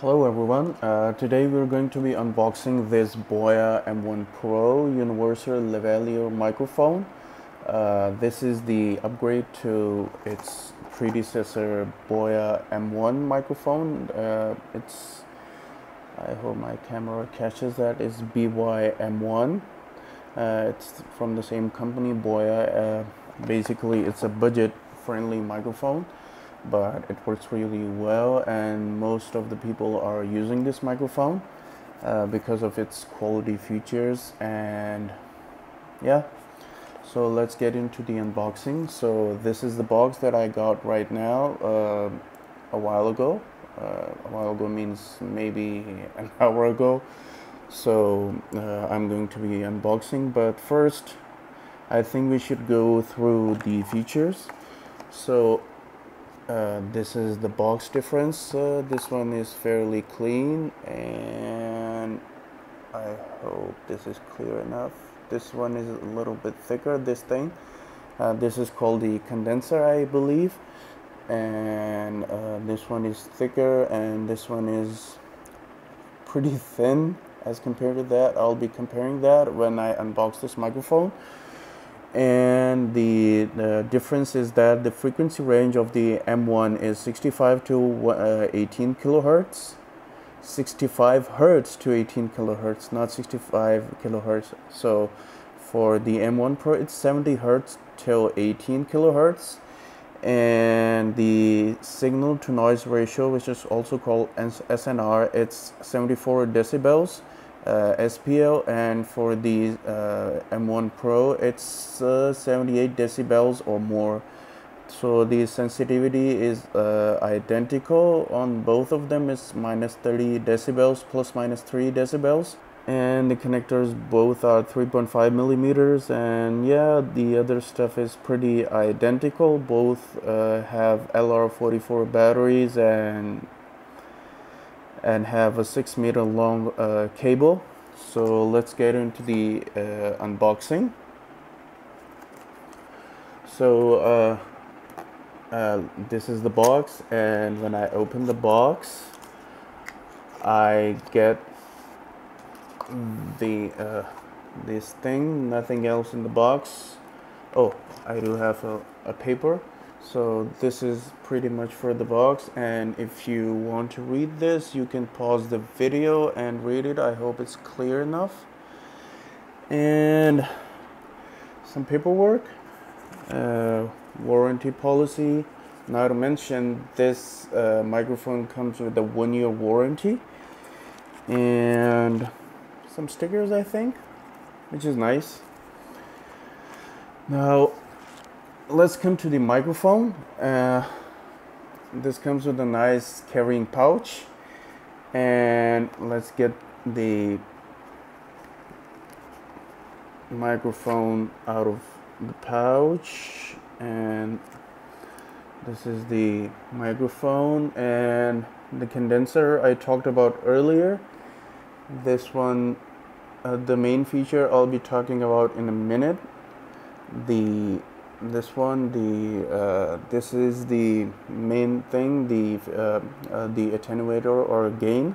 Hello everyone, uh, today we're going to be unboxing this Boya M1 Pro Universal Lavalier microphone. Uh, this is the upgrade to its predecessor Boya M1 microphone. Uh, it's, I hope my camera catches that, it's BY M1. Uh, it's from the same company, Boya. Uh, basically, it's a budget friendly microphone but it works really well and most of the people are using this microphone uh, because of its quality features and yeah. So let's get into the unboxing. So this is the box that I got right now uh, a while ago. Uh, a while ago means maybe an hour ago. So uh, I'm going to be unboxing but first I think we should go through the features. So uh, this is the box difference. Uh, this one is fairly clean and I hope this is clear enough. This one is a little bit thicker this thing. Uh, this is called the condenser I believe. And uh, this one is thicker and this one is pretty thin as compared to that. I'll be comparing that when I unbox this microphone and the, the, difference is that the frequency range of the M1 is 65 to uh, 18 kilohertz. 65 hertz to 18 kilohertz not 65 kilohertz. So for the M1 Pro it's 70 hertz till 18 kilohertz. And the signal to noise ratio which is also called SNR it's 74 decibels SPL and for the uh, M1 Pro it's uh, 78 decibels or more. So the sensitivity is uh, identical on both of them. Is minus 30 decibels plus minus 3 decibels. And the connectors both are 3.5 millimeters. And yeah the other stuff is pretty identical. Both uh, have LR44 batteries and and have a six meter long uh, cable. So let's get into the uh, unboxing. So uh, uh, this is the box and when I open the box I get the uh, this thing nothing else in the box. Oh I do have a, a paper so this is pretty much for the box and if you want to read this you can pause the video and read it. I hope it's clear enough. And some paperwork uh, warranty policy. Now to mention this uh, microphone comes with a one-year warranty and some stickers I think which is nice. Now let's come to the microphone. Uh, this comes with a nice carrying pouch. And let's get the microphone out of the pouch. And this is the microphone and the condenser I talked about earlier. This one uh, the main feature I'll be talking about in a minute. The this one the uh, this is the main thing the uh, uh, the attenuator or gain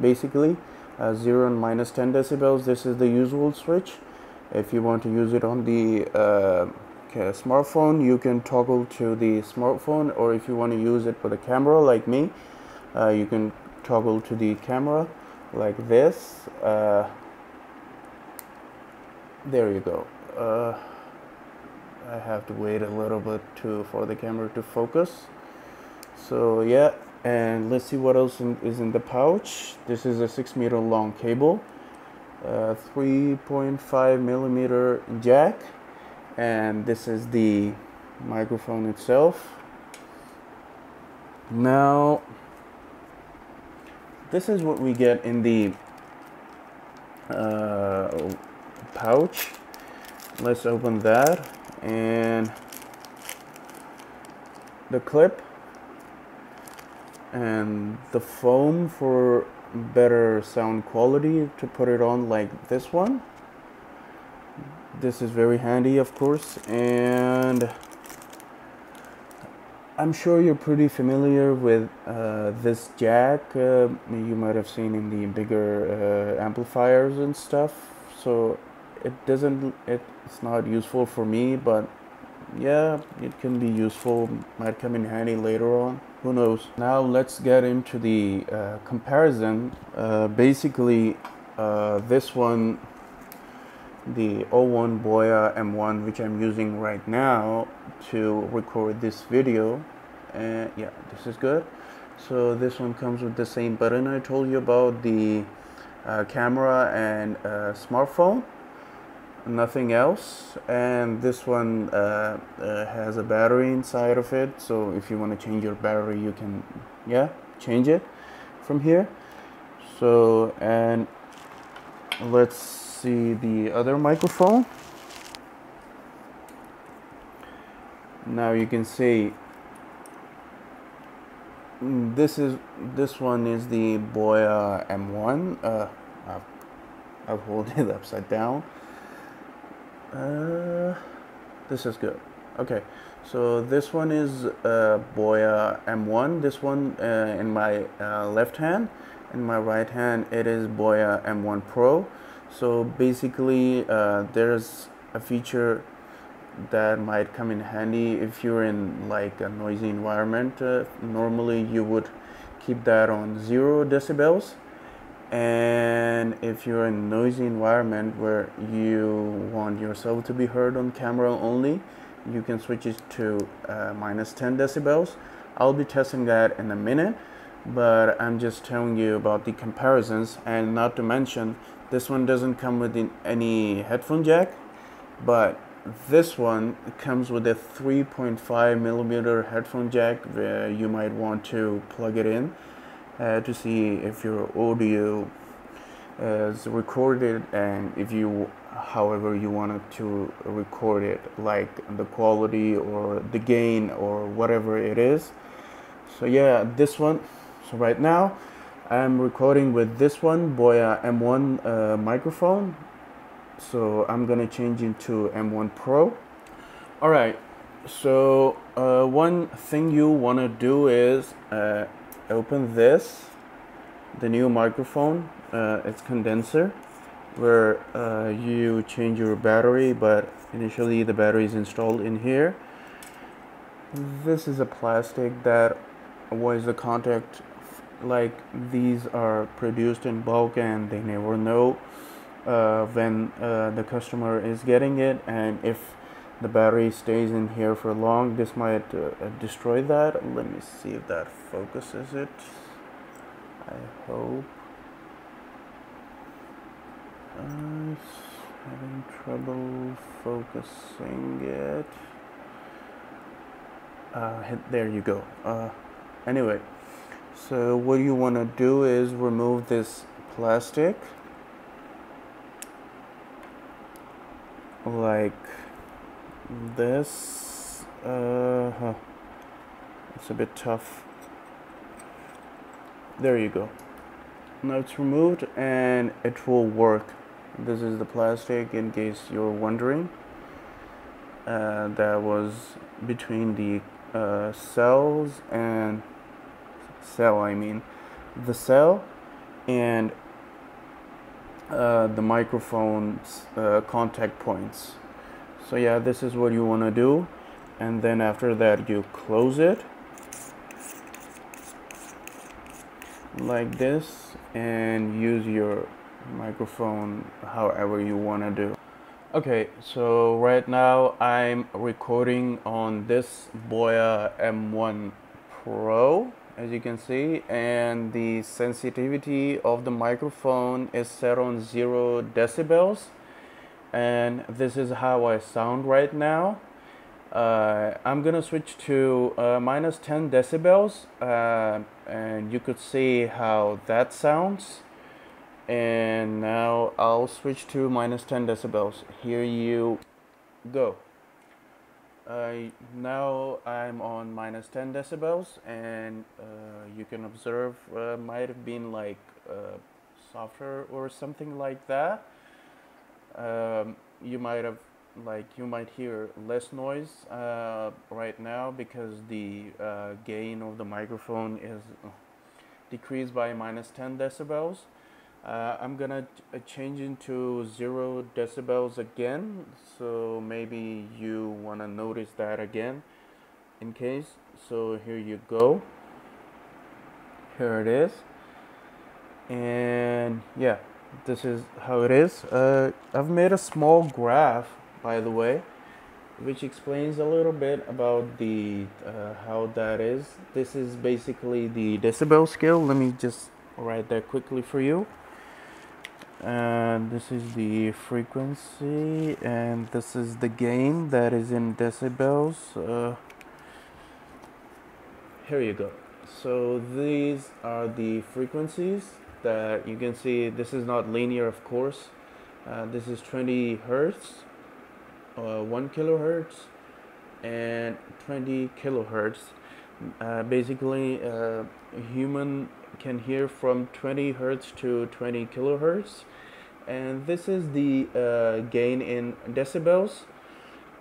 basically. Uh, 0 and minus 10 decibels this is the usual switch. If you want to use it on the smartphone you can toggle to the smartphone or if you want to use it for the camera like me you can toggle to the camera like this. There you go I have to wait a little bit to for the camera to focus. So yeah and let's see what else in, is in the pouch. This is a six meter long cable uh, 3.5 millimeter jack and this is the microphone itself. Now this is what we get in the uh, pouch. Let's open that and the clip and the foam for better sound quality to put it on like this one this is very handy of course and I'm sure you're pretty familiar with uh, this jack. Uh, you might have seen in the bigger uh, amplifiers and stuff. So it doesn't, it's not useful for me, but yeah, it can be useful. Might come in handy later on. Who knows? Now let's get into the uh, comparison. Uh, basically, uh, this one the O1 Boya M1 which I'm using right now to record this video and yeah this is good so this one comes with the same button I told you about the uh, camera and uh, smartphone nothing else and this one uh, uh has a battery inside of it so if you want to change your battery you can yeah change it from here so and let's see the other microphone. Now you can see mm, this is this one is the Boya M1. Uh, I've, I've hold it upside down. Uh, this is good. Okay, so this one is uh, Boya M1. This one uh, in my uh, left hand. In my right hand, it is Boya M1 Pro so basically uh, there's a feature that might come in handy if you're in like a noisy environment uh, normally you would keep that on zero decibels and if you're in a noisy environment where you want yourself to be heard on camera only you can switch it to uh, minus 10 decibels. I'll be testing that in a minute but I'm just telling you about the comparisons. And not to mention this one doesn't come with any headphone jack, but this one comes with a 3.5 millimeter headphone jack where you might want to plug it in uh, to see if your audio is recorded and if you however you wanted to record it like the quality or the gain or whatever it is. So yeah this one. So right now I'm recording with this one Boya M1 uh, microphone. So I'm gonna change into M1 Pro. Alright so uh, one thing you want to do is uh, open this the new microphone uh, it's condenser where uh, you change your battery but initially the battery is installed in here. This is a plastic that was the contact like these are produced in bulk and they never know uh, when uh, the customer is getting it and if the battery stays in here for long. This might uh, destroy that. Let me see if that focuses it. I hope. I'm having trouble focusing it. Uh, there you go. Uh, anyway. So what you want to do is remove this plastic. Like this uh huh. it's a bit tough. There you go. Now it's removed and it will work. This is the plastic in case you're wondering. Uh, that was between the uh, cells and cell I mean the cell and uh, the microphone's uh, contact points so yeah this is what you want to do. And then after that you close it. Like this. And use your microphone however you want to do. Okay so right now I'm recording on this Boya M1 Pro as you can see. And the sensitivity of the microphone is set on zero decibels and this is how I sound right now. Uh, I'm gonna switch to uh, minus 10 decibels uh, and you could see how that sounds. And now I'll switch to minus 10 decibels. Here you go. Uh, now I'm on minus 10 decibels and uh, you can observe uh, might have been like softer or something like that. Um, you might have like you might hear less noise uh, right now because the uh, gain of the microphone is decreased by minus 10 decibels. Uh, I'm gonna uh, change into zero decibels again so maybe you wanna notice that again in case. So here you go. Here it is. And yeah this is how it is. Uh, I've made a small graph by the way which explains a little bit about the uh, how that is. This is basically the decibel scale. Let me just write that quickly for you. And this is the frequency and this is the gain that is in decibels. Uh, here you go. So these are the frequencies that you can see this is not linear of course. Uh, this is 20 hertz uh, 1 kilohertz and 20 kilohertz. Uh, basically uh, human can hear from 20 hertz to 20 kilohertz. And this is the uh, gain in decibels.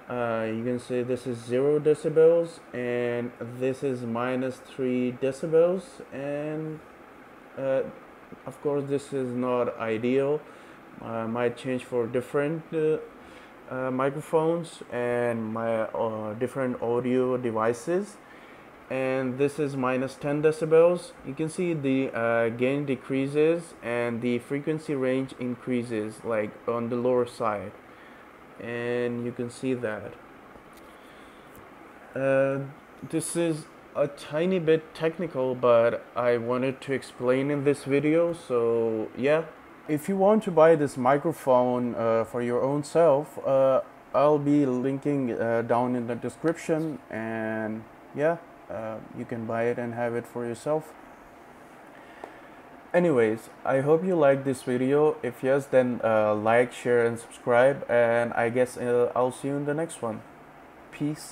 Uh, you can see this is 0 decibels and this is minus 3 decibels and of course this is not ideal. I might change for different uh, uh, microphones and my uh, different audio devices. And this is minus 10 decibels. You can see the uh, gain decreases and the frequency range increases like on the lower side. And you can see that. Uh, this is a tiny bit technical but I wanted to explain in this video so yeah. If you want to buy this microphone uh, for your own self uh, I'll be linking uh, down in the description and yeah uh, you can buy it and have it for yourself. Anyways I hope you like this video. If yes then uh, like share and subscribe and I guess uh, I'll see you in the next one. Peace